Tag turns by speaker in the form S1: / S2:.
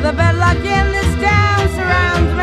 S1: the bad luck in this town surrounds me.